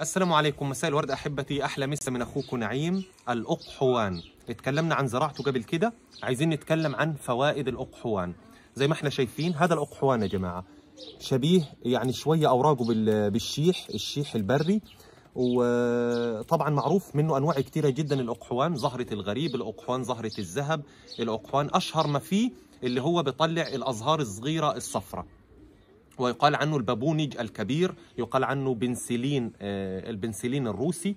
السلام عليكم مساء الورد أحبتي أحلى مسا من اخوكم نعيم الاقحوان اتكلمنا عن زراعته قبل كده عايزين نتكلم عن فوائد الاقحوان زي ما إحنا شايفين هذا الاقحوان يا جماعة شبيه يعني شوية أوراقه بال- بالشيح الشيح البري. وطبعا معروف منه أنواع كثيره جدا الاقحوان زهرة الغريب الاقحوان زهرة الذهب الاقحوان أشهر ما فيه اللي هو بيطلع الأزهار الصغيرة الصفراء. ويقال عنه البابونج الكبير يقال عنه بنسلين آه، البنسلين الروسي.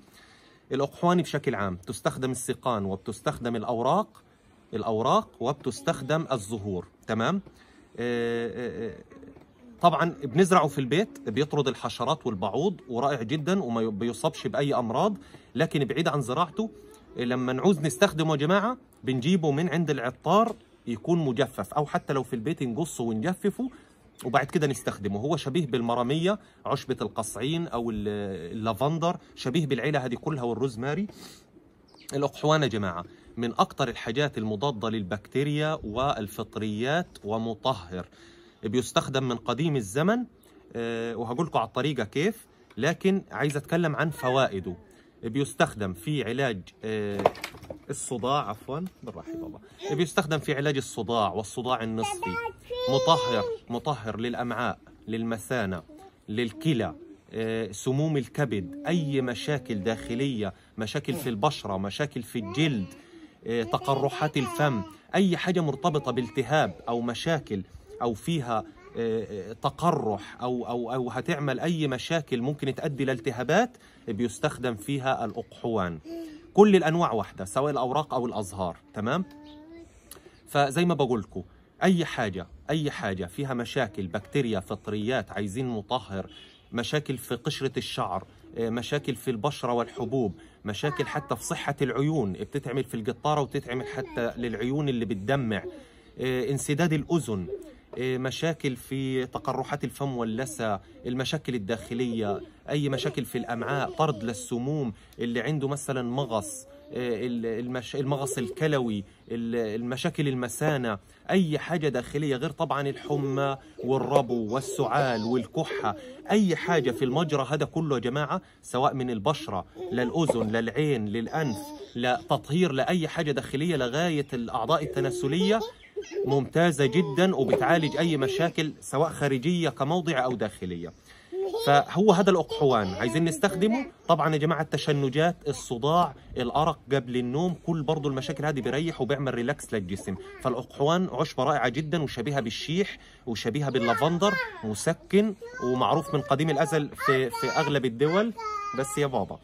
الأقحواني بشكل عام تستخدم السقان وبتستخدم الأوراق الأوراق وبتستخدم الزهور تمام؟ آه، آه، طبعا بنزرعه في البيت بيطرد الحشرات والبعوض ورائع جدا وما بيصابش بأي أمراض لكن بعيد عن زراعته لما نعوز نستخدمه يا جماعة بنجيبه من عند العطار يكون مجفف أو حتى لو في البيت نقصه ونجففه وبعد كده نستخدمه. هو شبيه بالمرامية عشبة القصعين ال- اللافندر شبيه بالعيلة هذه كلها والروزماري الأقحوان يا جماعة من أكثر الحاجات المضادة للبكتيريا والفطريات ومطهر. بيستخدم من قديم الزمن آه، وهقول لكم على الطريقة كيف لكن عايز أتكلم عن فوائده. بيستخدم في علاج آه، الصداع عفوا بالراحة يا بابا. بيستخدم في علاج الصداع والصداع النصفي. مطهر مطهر للأمعاء للمثانة للكلى آه، سموم الكبد أي مشاكل داخلية مشاكل في البشرة مشاكل في الجلد آه، تقرحات الفم أي حاجة مرتبطة بالتهاب أو مشاكل أو فيها تقرح أو أو أو هتعمل أي مشاكل ممكن تؤدي لالتهابات بيستخدم فيها الأقحوان. كل الأنواع واحدة سواء الأوراق أو الأزهار تمام؟ فزي ما بقول لكم أي حاجة أي حاجة فيها مشاكل بكتيريا فطريات عايزين مطهر مشاكل في قشرة الشعر آه، مشاكل في البشرة والحبوب مشاكل حتى في صحة العيون بتتعمل في القطارة وتتعمل حتى للعيون اللي بتدمع آه، انسداد الأذن آه، مشاكل في تقرحات الفم واللثة المشاكل الداخلية أي مشاكل في الأمعاء طرد للسموم اللي عنده مثلا مغص المش... المغص الكلوي ال- المشاكل المثانة أي حاجة داخلية غير طبعا الحمى والربو والسعال والكحة أي حاجة في المجرى هذا كله يا جماعة سواء من البشرة للأذن للعين للأنف لتطهير لأي حاجة داخلية لغاية الأعضاء التناسلية ممتازة جدا وبتعالج أي مشاكل سواء خارجية كموضع أو داخلية. فهو هذا الأقحوان عايزين نستخدمه؟ طبعا يا جماعة التشنجات الصداع الأرق قبل النوم كل برضو المشاكل هذه بيريح وبيعمل relax للجسم. فالأقحوان عشبة رائعة جدا وشبيهة بالشيح وشبيهة باللافندر مسكن ومعروف من قديم الأزل في, في أغلب الدول. بس يا بابا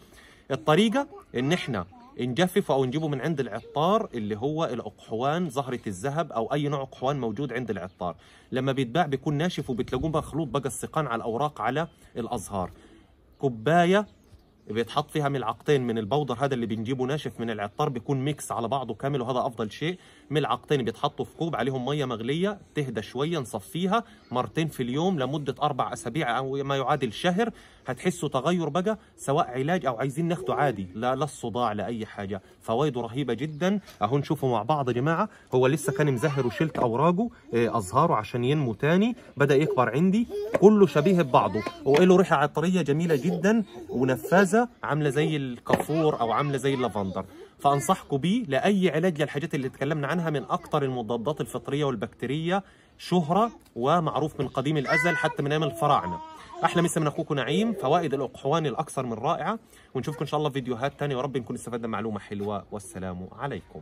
الطريقة إن إحنا نجففه أو نجيبه من عند العطار اللي هو الأقحوان زهرة الذهب أو أي نوع أقحوان موجود عند العطار. لما بيتباع بيكون ناشف وبتلاقوه مخلوط بقى السيقان على الأوراق على الأزهار. كوباية بيتحط فيها ملعقتين من ال powder هذا اللي بنجيبه ناشف من العطار بيكون mix على بعضه كامل وهذا أفضل شيء. ملعقتين بيتحطوا في كوب عليهم مية مغلية تهدى شوية نصفيها مرتين في اليوم لمدة أربع أسابيع أو ما يعادل شهر. هتحسوا تغير بقى سواء علاج أو عايزين ناخده عادي لا لا الصداع لا حاجة. فوائده رهيبة جدا. أهو نشوفه مع بعض يا جماعة. هو لسه كان مزهر وشلت أوراقه آه، أزهاره عشان ينمو تاني. بدأ يكبر عندي. كله شبيه ببعضه. وله ريحة عطرية جميلة جدا ونفاذة. عاملة زي الكافور أو عاملة زي اللافندر. فأنصحكم بيه لأي علاج للحاجات اللي اتكلمنا عنها من أكثر المضادات الفطرية والبكتيرية شهرة ومعروف من قديم الأزل حتى من أيام الفراعنة. أحلى مسا من أخوكم نعيم فوائد الأقحوان الأكثر من رائعة ونشوفكم إن شاء الله في فيديوهات تانية. ورب نكون استفدنا معلومة حلوة والسلام عليكم.